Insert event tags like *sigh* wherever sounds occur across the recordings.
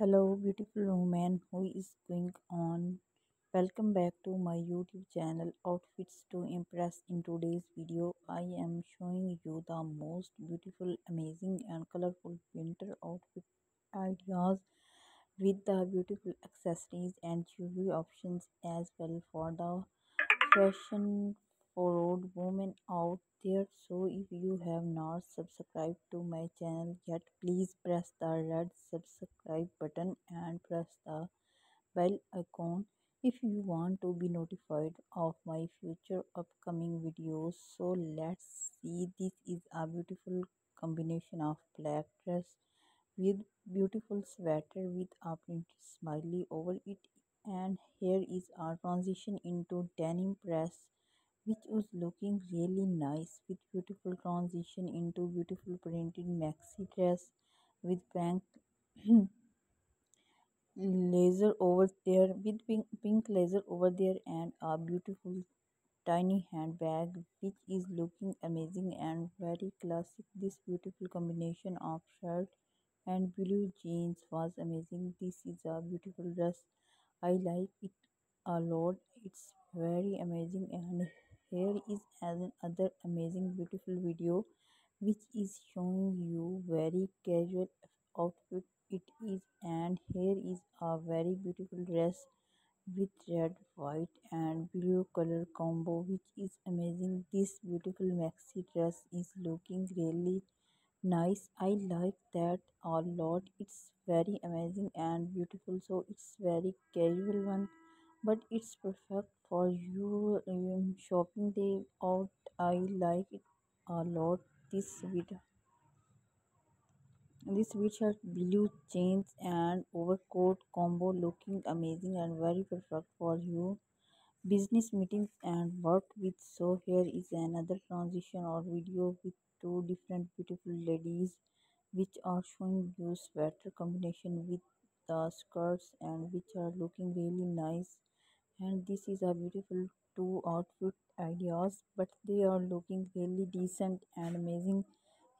Hello, beautiful woman who is going on. Welcome back to my YouTube channel Outfits to Impress. In today's video, I am showing you the most beautiful, amazing, and colorful winter outfit ideas with the beautiful accessories and jewelry options as well for the fashion forward women out there. So if you have not subscribed to my channel yet please press the red subscribe button and press the bell icon if you want to be notified of my future upcoming videos. So let's see. This is a beautiful combination of black dress with beautiful sweater with a printed smiley over it and here is our transition into denim press which was looking really nice with beautiful transition into beautiful printed maxi dress with pink *clears throat* laser over there with pink, pink laser over there and a beautiful tiny handbag which is looking amazing and very classic. This beautiful combination of shirt and blue jeans was amazing. This is a beautiful dress. I like it a lot. It's very amazing and here is another amazing beautiful video which is showing you very casual outfit. It is and here is a very beautiful dress with red white and blue color combo which is amazing. This beautiful maxi dress is looking really nice. I like that a lot. It's very amazing and beautiful. So it's very casual one but it's perfect for you um, shopping day out. I like it a lot. This video this sweatshirt blue jeans and overcoat combo looking amazing and very perfect for you. Business meetings and work with so here is another transition or video with two different beautiful ladies which are showing you sweater combination with the skirts and which are looking really nice and this is a beautiful two outfit ideas but they are looking really decent and amazing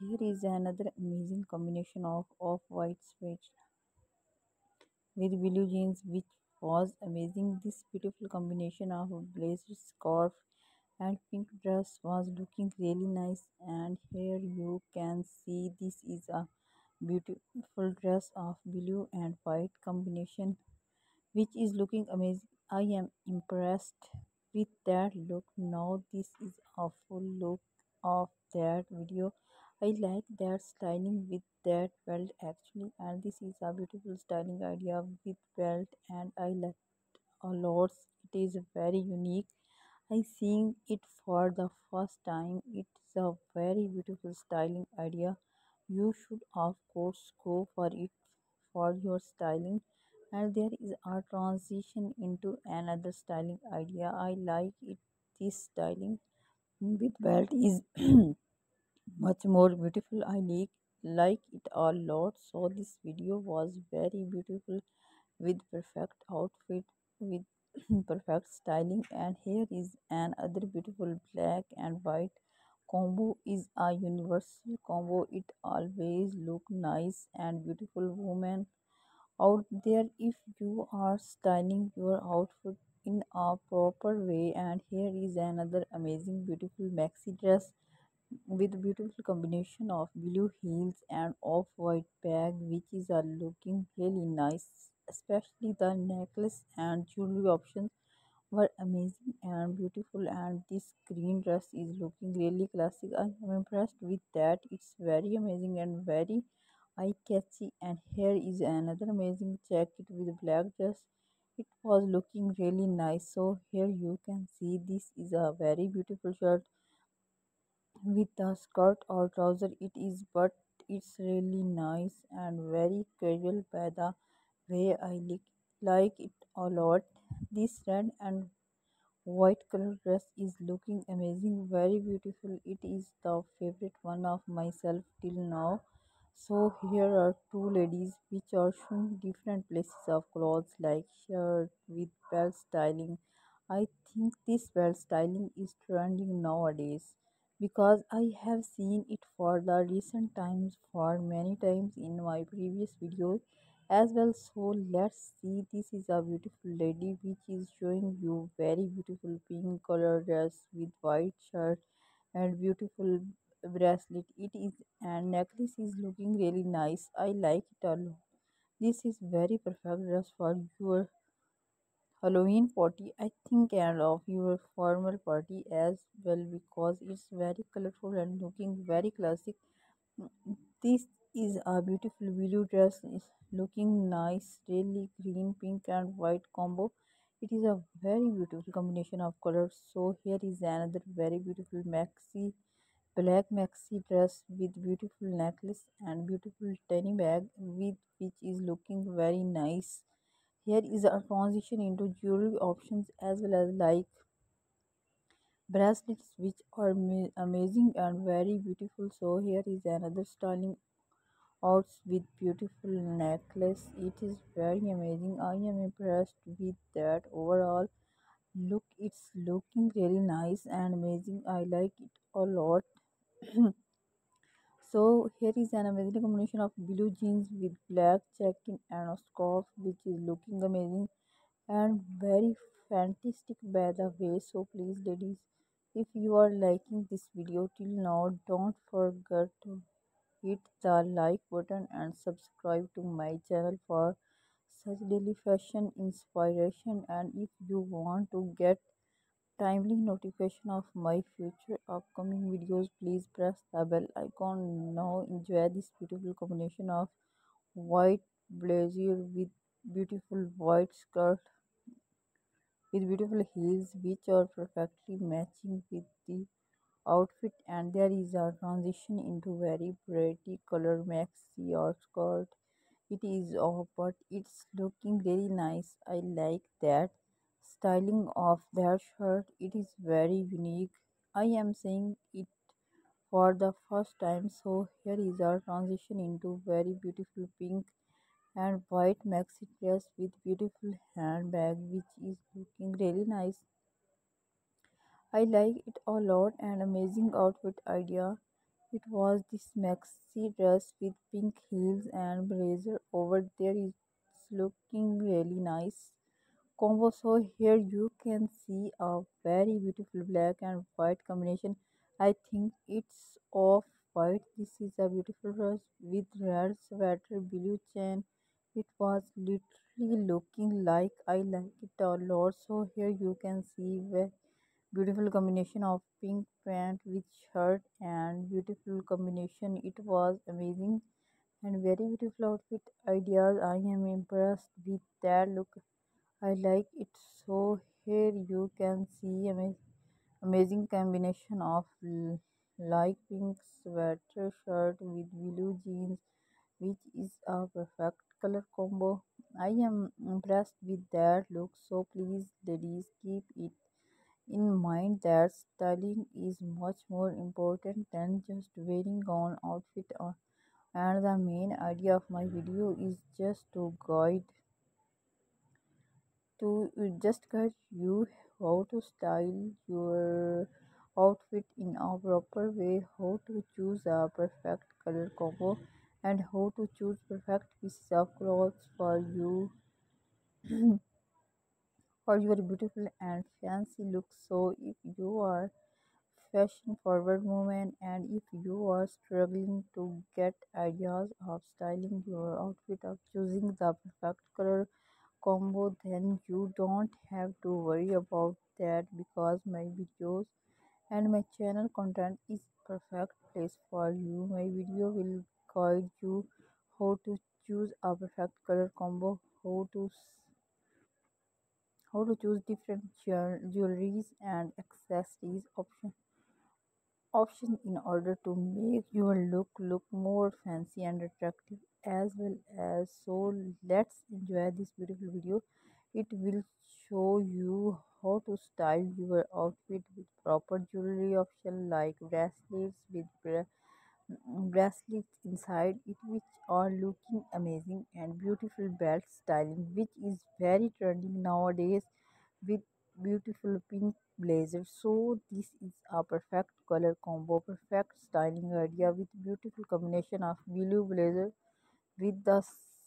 here is another amazing combination of off-white sweat with blue jeans which was amazing. This beautiful combination of blazer scarf and pink dress was looking really nice and here you can see this is a beautiful dress of blue and white combination which is looking amazing. I am impressed with that look. Now this is a full look of that video. I like that styling with that belt actually and this is a beautiful styling idea with belt and I like a lot. It is very unique. I seeing it for the first time. It's a very beautiful styling idea. You should of course go for it for your styling and there is a transition into another styling idea. I like it this styling with belt is *clears throat* much more beautiful. I like like it a lot. So this video was very beautiful with perfect outfit with *clears throat* perfect styling. And here is another beautiful black and white combo is a universal combo. It always look nice and beautiful woman out there if you are styling your outfit in a proper way. And here is another amazing beautiful maxi dress with beautiful combination of blue heels and off-white bag which is are looking really nice especially the necklace and jewelry options were amazing and beautiful. And this green dress is looking really classic. I am impressed with that. It's very amazing and very eye-catchy and here is another amazing jacket with black dress. It was looking really nice. So here you can see this is a very beautiful shirt with the skirt or trouser. It is but it's really nice and very casual by the way i like like it a lot. This red and white color dress is looking amazing very beautiful. It is the favorite one of myself till now so here are two ladies which are showing different places of clothes like shirt with belt styling. I think this belt styling is trending nowadays because I have seen it for the recent times for many times in my previous videos as well. So let's see. This is a beautiful lady which is showing you very beautiful pink color dress with white shirt and beautiful bracelet it is and necklace is looking really nice. I like it a lot. This is very perfect dress for your halloween party. I think and of your formal party as well because it's very colorful and looking very classic. This is a beautiful blue dress. Is looking nice, really green, pink and white combo. It is a very beautiful combination of colors. So here is another very beautiful maxi black maxi dress with beautiful necklace and beautiful tiny bag with which is looking very nice. Here is a transition into jewelry options as well as like bracelets which are amazing and very beautiful. So here is another stunning out with beautiful necklace. It is very amazing. I am impressed with that overall. Look it's looking really nice and amazing. I like it a lot *clears throat* so here is an amazing combination of blue jeans with black jacket and a scarf which is looking amazing and very fantastic by the way. So please ladies if you are liking this video till now don't forget to hit the like button and subscribe to my channel for such daily fashion inspiration and if you want to get timely notification of my future upcoming videos please press the bell icon. Now enjoy this beautiful combination of white blazer with beautiful white skirt with beautiful heels which are perfectly matching with the outfit. And there is a transition into very pretty color maxi or skirt. It is off but it's looking very nice. I like that styling of that shirt. It is very unique. I am saying it for the first time so here is our transition into very beautiful pink and white maxi dress with beautiful handbag which is looking really nice. I like it a lot and amazing outfit idea. It was this maxi dress with pink heels and blazer over there. Is looking really nice combo. So here you can see a very beautiful black and white combination. I think it's off white. This is a beautiful dress with red sweater, blue chain. It was literally looking like I like it a lot. So here you can see where beautiful combination of pink pant with shirt and beautiful combination it was amazing and very beautiful outfit ideas i am impressed with that look i like it so. Here you can see ama amazing combination of light pink sweater shirt with blue jeans which is a perfect color combo. I am impressed with that look so please ladies keep it in mind that styling is much more important than just wearing on outfit. On and the main idea of my video is just to guide to just guide you how to style your outfit in a proper way how to choose a perfect color combo and how to choose perfect pieces of clothes for you *clears throat* for your beautiful and fancy look. So if you are fashion forward woman and if you are struggling to get ideas of styling your outfit of choosing the perfect color combo then you don't have to worry about that because my videos and my channel content is perfect place for you. My video will guide you how to choose a perfect color combo how to how to choose different jewelries and accessories option option in order to make your look look more fancy and attractive as well as so let's enjoy this beautiful video. It will show you how to style your outfit with proper jewelry option like bracelets with bra mm, bracelets inside it which are looking amazing and beautiful belt styling which is very trending nowadays with beautiful pink blazer. So this is a perfect color combo perfect styling idea with beautiful combination of blue blazer with the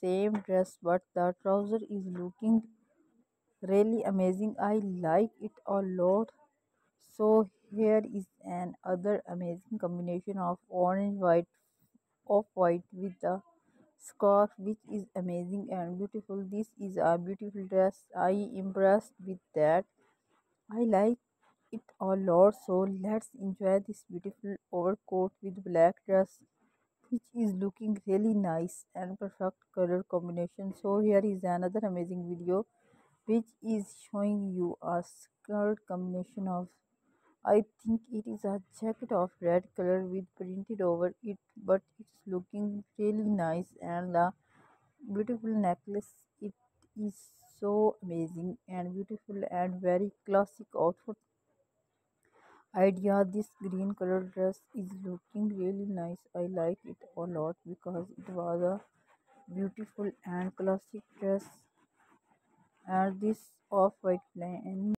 same dress but the trouser is looking really amazing. I like it a lot. So here is an other amazing combination of orange white off white with the scarf which is amazing and beautiful. This is a beautiful dress. I impressed with that. I like it a lot. So let's enjoy this beautiful overcoat with black dress which is looking really nice and perfect color combination. So here is another amazing video which is showing you a skirt combination of I think it is a jacket of red color with printed over it but it's looking really nice and the beautiful necklace it is so amazing and beautiful and very classic outfit idea this green color dress is looking really nice. I like it a lot because it was a beautiful and classic dress. And this off-white plain